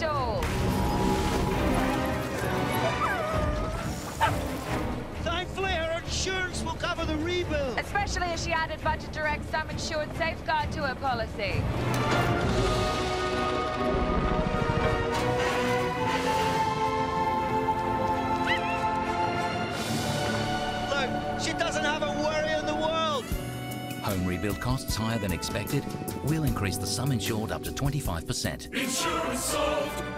stole. Thankfully, her insurance will cover the rebuild. Especially as she added Budget direct sum insured safeguard to her policy. Look, she doesn't have a Home rebuild costs higher than expected? We'll increase the sum insured up to 25%. Insurance solved.